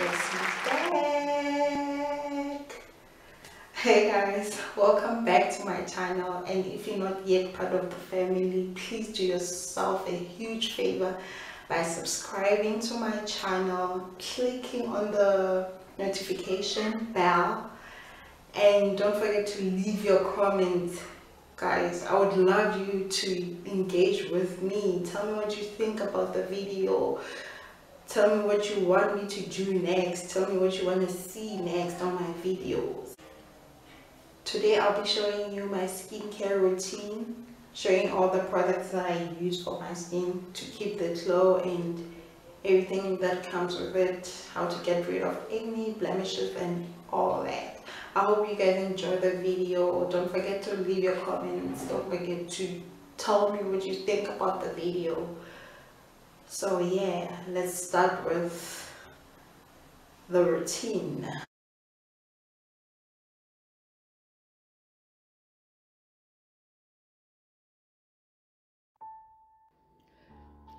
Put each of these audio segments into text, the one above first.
He's back. Hey guys, welcome back to my channel. And if you're not yet part of the family, please do yourself a huge favor by subscribing to my channel, clicking on the notification bell and don't forget to leave your comments. Guys i would love you to engage with me. Tell me what you think about the video tell me what you want me to do next tell me what you want to see next on my videos today i'll be showing you my skincare routine showing all the products that i use for my skin to keep the glow and everything that comes with it how to get rid of acne blemishes and all that I hope you guys enjoy the video. Don't forget to leave your comments. Don't forget to tell me what you think about the video. So yeah, let's start with the routine.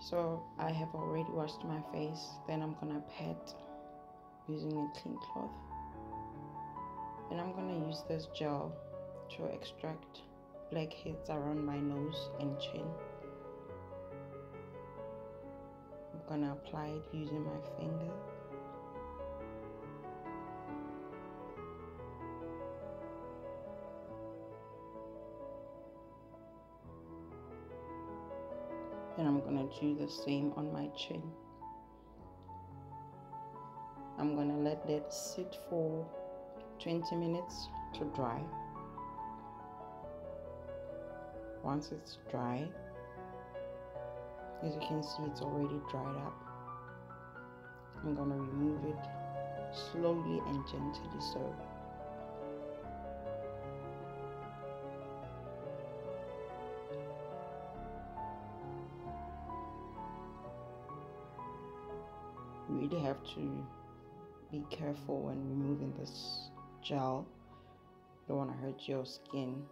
So I have already washed my face. Then I'm gonna pat using a clean cloth and I'm gonna use this gel to extract blackheads around my nose and chin I'm gonna apply it using my finger. And I'm gonna do the same on my chin. I'm gonna let that sit for 20 minutes to dry. Once it's dry as you can see it's already dried up I'm gonna remove it slowly and gently so you really have to be careful when removing this gel. Don't want to hurt your skin.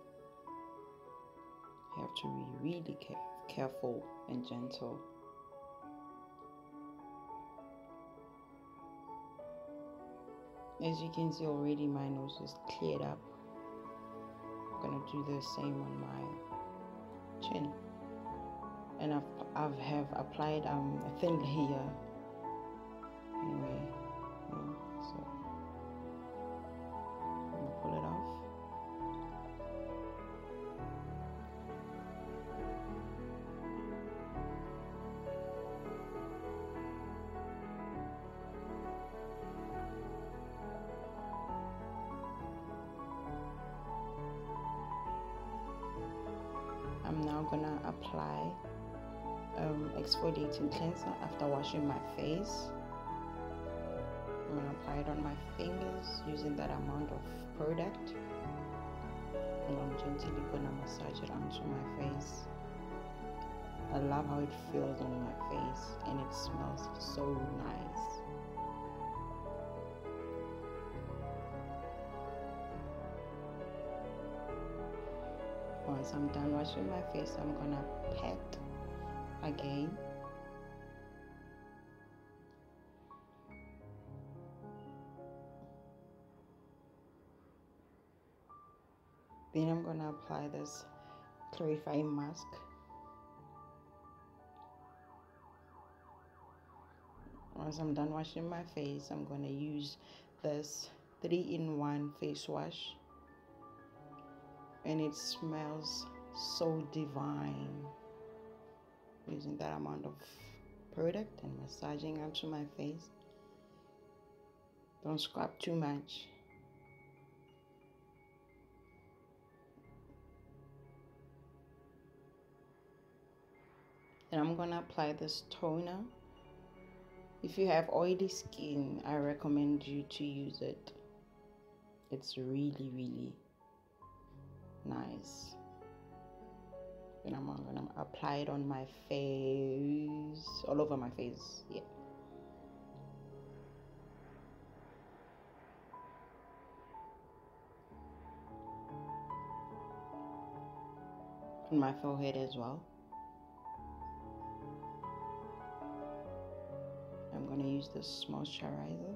Have to be really careful and gentle. As you can see already my nose is cleared up. I'm gonna do the same on my chin. And I've, I've have applied um, a thin layer anyway. I'm now gonna apply um, exfoliating cleanser after washing my face. I'm gonna apply it on my fingers using that amount of product. And I'm gently gonna massage it onto my face. I love how it feels on my face and it smells so nice once I'm done washing my face I'm gonna pat again. Then I'm gonna apply this clarifying mask. Once I'm done washing my face I'm gonna use this three-in-one face wash and it smells so divine. Using that amount of product and massaging onto my face. Don't scrub too much. And I'm gonna apply this toner. If you have oily skin I recommend you to use it. It's really really nice and I'm gonna apply it on my face all over my face yeah. My forehead as well. I'm to use this moisturizer.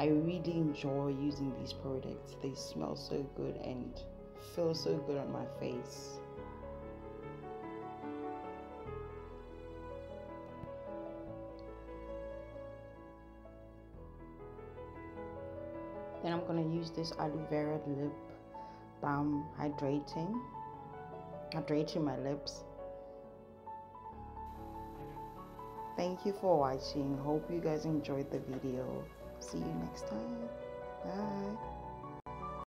I really enjoy using these products. They smell so good and feel so good on my face. Then I'm going to use this aloe vera lip balm hydrating, hydrating my lips. Thank you for watching. Hope you guys enjoyed the video. See you next time. Bye.